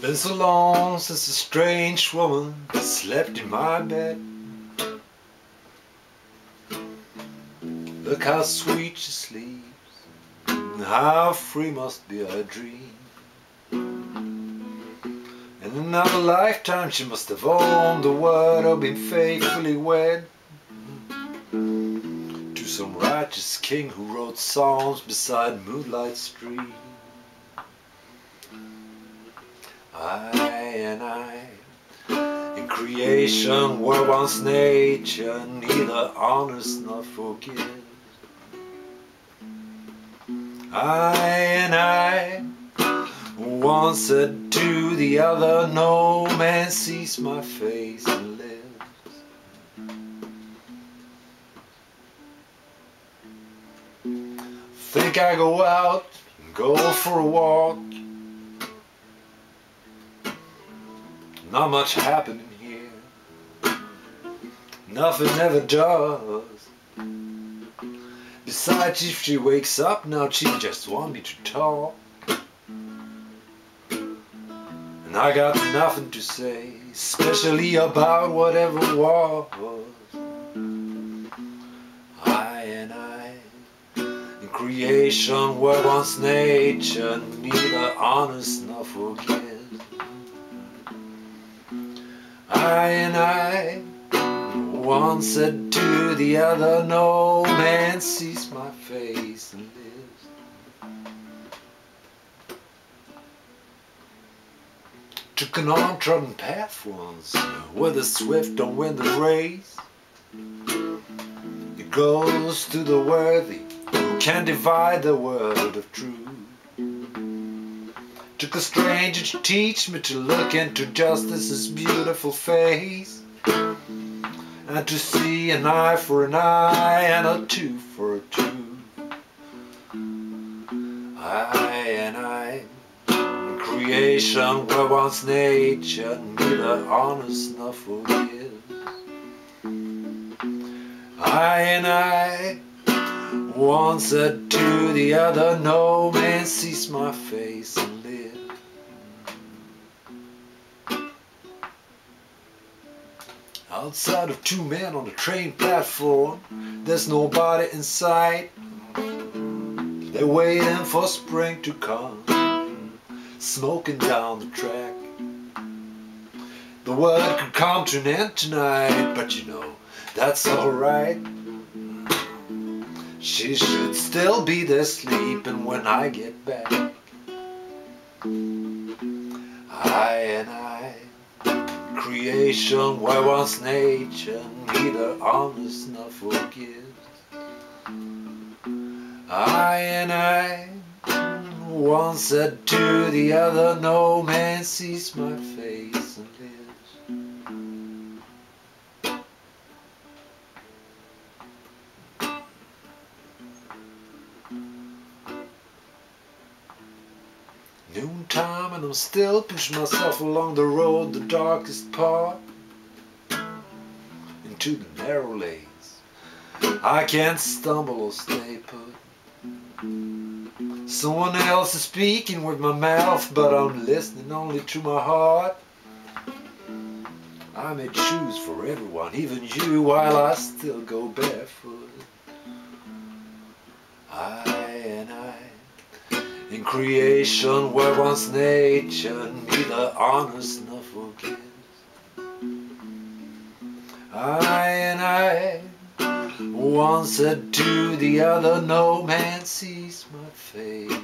Been so long since a strange woman slept in my bed. Look how sweet she sleeps, how free must be her dream. In another lifetime she must have owned the world or been faithfully wed to some righteous king who wrote songs beside moonlight stream. I and I in creation were once nature neither honors nor forgives. I and I once said to the other, no man sees my face and lives. Think I go out and go for a walk Not much happening here. Nothing ever does. Besides, if she wakes up now, she just want me to talk. And I got nothing to say, especially about whatever was. I and I, in creation were once nature, neither honest nor forget I and I One said to the other No man sees my face and lives. Took an untrodden path once Where the swift don't win the race. It goes to the worthy Who can divide the word of truth. Took a stranger to teach me to look into justice's beautiful face And to see an eye for an eye and a tooth for a tooth. I and I creation where once nature Neither honest nor forgives. I and I one said to the other No man sees my face Outside of two men on the train platform There's nobody in sight. They're waiting for spring to come Smoking down the track. The world could come to an end tonight But you know, that's alright. She should still be there sleeping when I get back. I and I creation where once nature neither honors nor forgives. I and I one said to the other, no man sees my face Noontime and I'm still pushing myself along the road, the darkest part Into the narrow lanes. I can't stumble or stay put. Someone else is speaking with my mouth But I'm listening only to my heart. I may choose for everyone, even you While I still go barefoot. I in creation where once nature neither honors nor forgives. I and I one said to the other no man sees my face